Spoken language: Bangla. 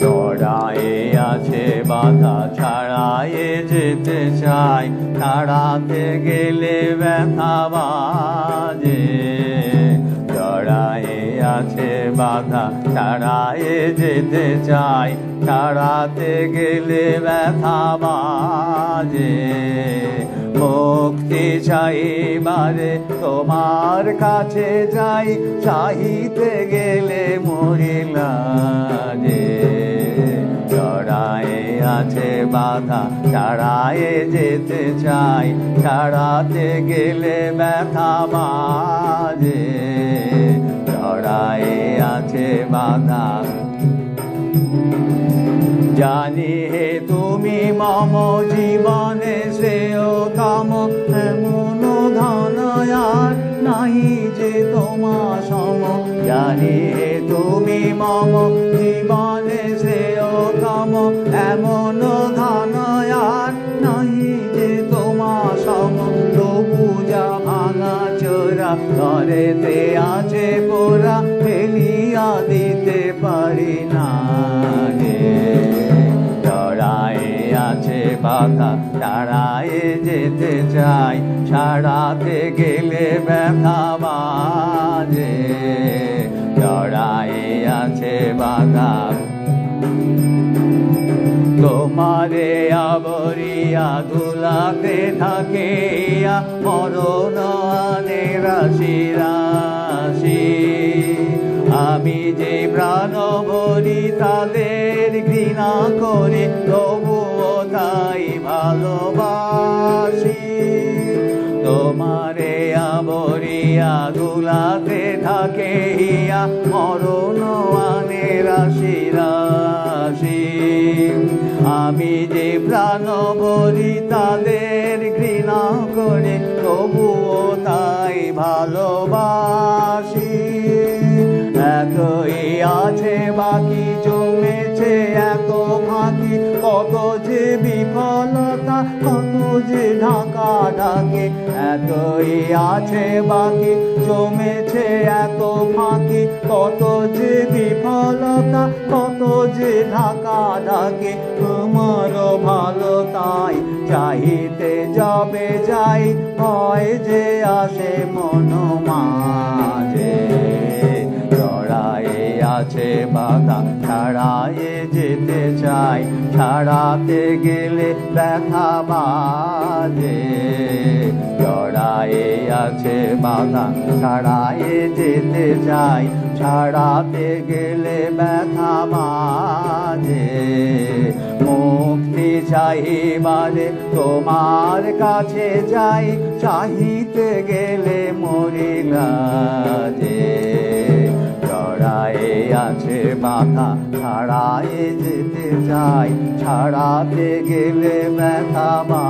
জড়ায়ে আছে বাধা ছাড়ায়ে যেতে চাই ছাড়াতে গেলে ব্যথা বাজে। জড়ায়ে আছে বাধা ছাড়ায়ে যেতে চাই ছাড়াতে গেলে ব্যথা বাজে। মুক্তি চাইবারে তোমার কাছে যাই চাইতে গেলে মরিলা যে চড়ায়ে আছে বাধা ছাড়ায়ে যেতে চাই ছাড়াতে গেলে ব্যথা বাজে চড়ায়ে আছে বাধা। জানি হে তুমি মম জীবনে শ্রেয় কাম এমন ধনয়ার নাই যে তোমা সম। জানি তুমি মম, জীবনে শ্রেয় কাম এমন ধনয়ার নাই যে তোমা সম। যা ভাঙা চোরা, ঘরেতে আছে পোরা ফেলিয়া দিতে পারি না আছে বাধা যেতে চাই। ছাড়াতে গেলে ব্যথা বাজে। চড়ায়ে আছে বাধা তোমারে আবরিয়া দুলাতে থাকে মরণ আনে রাশি রাশি। আমি যে প্রাণ ভরি তাদের ঘৃণা করে তবুও তোমারে আবরিয়া দুলাতে থাকে হিয়া মরণ আনে রাশি রাশি। আমি যে প্রাণ বলি তাদের ঘৃণা করে, তবুও তাই ভালোবাসি। এতই আছে বাকি যে ঢাকা ডাকে, এতই আছে বাকি। জমেছে এত ফাঁকি, কত যে বিফলতা, কত যে ঢাকা ডাকে। তোমার ভালো তাই চাইতে যাবে যাই, হয় যে আসে মন ছাড়ায়ে যেতে চাই, ছাড়াতে গেলে ব্যথা বাজে। চড়ায়ে আছে বাধা, ছাড়ায়ে যেতে চাই, ছাড়াতে গেলে ব্যথা বাজে। মুক্তি চাইবারে তোমার কাছে যাই, চাহিতে গেলে মরিলা যে বাধা ছাড়ায়ে যেতে চাই ছাড়াতে গেলে ব্যথা বা